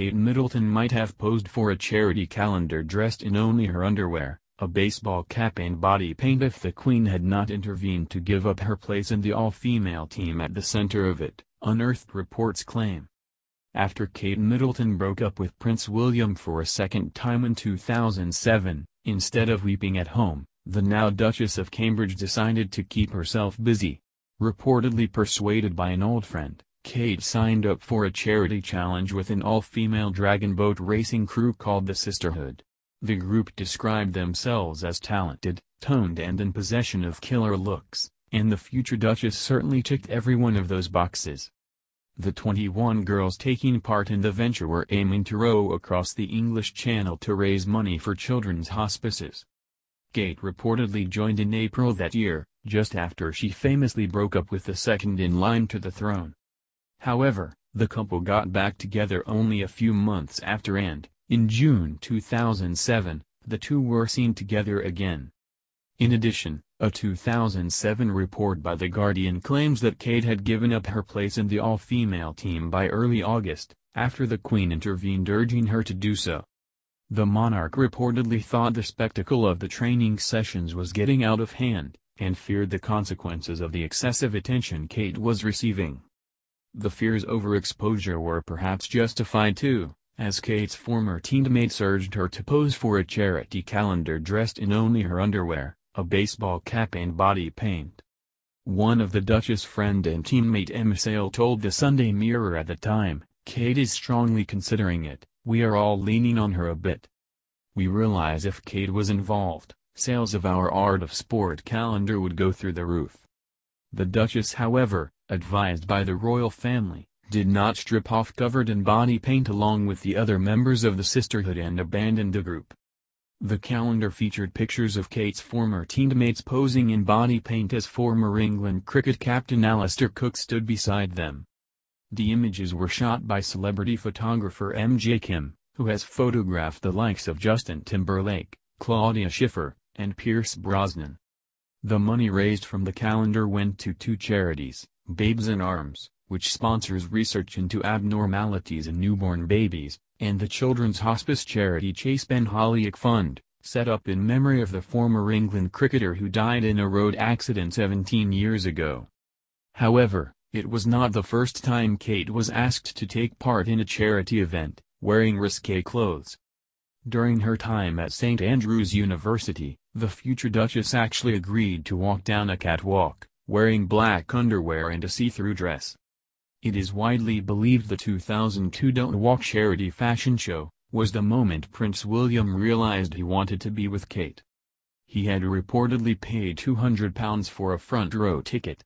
Kate Middleton might have posed for a charity calendar dressed in only her underwear, a baseball cap and body paint if the Queen had not intervened to give up her place in the all-female team at the center of it, unearthed reports claim. After Kate Middleton broke up with Prince William for a second time in 2007, instead of weeping at home, the now Duchess of Cambridge decided to keep herself busy. Reportedly persuaded by an old friend, Kate signed up for a charity challenge with an all-female dragon boat racing crew called the Sisterhood. The group described themselves as talented, toned and in possession of killer looks, and the future Duchess certainly ticked every one of those boxes. The 21 girls taking part in the venture were aiming to row across the English Channel to raise money for children's hospices. Kate reportedly joined in April that year, just after she famously broke up with the second in line to the throne. However, the couple got back together only a few months after and, in June 2007, the two were seen together again. In addition, a 2007 report by The Guardian claims that Kate had given up her place in the all-female team by early August, after the Queen intervened urging her to do so. The monarch reportedly thought the spectacle of the training sessions was getting out of hand, and feared the consequences of the excessive attention Kate was receiving. The fears over exposure were perhaps justified too, as Kate's former teammate urged her to pose for a charity calendar dressed in only her underwear a baseball cap and body paint. One of the Duchess' friend and teammate Emma Sayle told the Sunday Mirror at the time, Kate is strongly considering it, we are all leaning on her a bit. We realize if Kate was involved, sales of our Art of Sport calendar would go through the roof. The Duchess however, advised by the royal family, did not strip off covered in body paint along with the other members of the sisterhood and abandoned the group. The calendar featured pictures of Kate's former teammates posing in body paint as former England cricket captain Alastair Cook stood beside them. The images were shot by celebrity photographer MJ Kim, who has photographed the likes of Justin Timberlake, Claudia Schiffer, and Pierce Brosnan. The money raised from the calendar went to two charities, Babes in Arms, which sponsors research into abnormalities in newborn babies, and the Children's Hospice charity Chase Ben Hollioake Fund, set up in memory of the former England cricketer who died in a road accident 17 years ago. However, it was not the first time Kate was asked to take part in a charity event, wearing risque clothes. During her time at St. Andrews University, the future Duchess actually agreed to walk down a catwalk, wearing black underwear and a see-through dress. It is widely believed the 2002 Don't Walk charity fashion show, was the moment Prince William realized he wanted to be with Kate. He had reportedly paid £200 for a front row ticket,